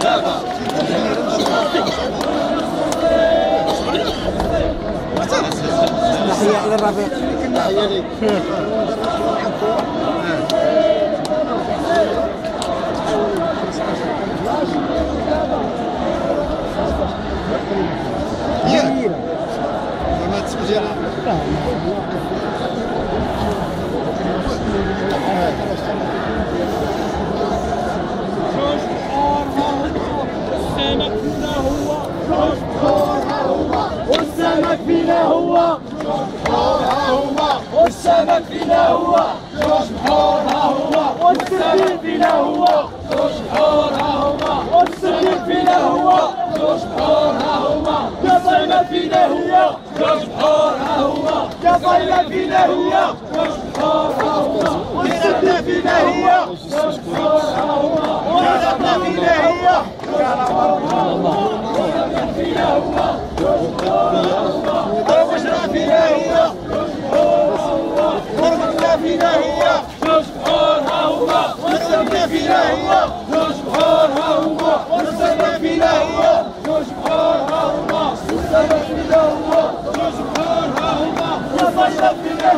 Dava. للرفيق ما تسجلها والسمك فينا هو والسمك فينا هو والسمك فينا هو والسمك فينا هو كفينا فينا هو كفينا فينا هو والسمك فينا هو والسمك فينا هو وبشرى فينا هي ورمتنا فينا هي والسمنة فينا هي Gracias.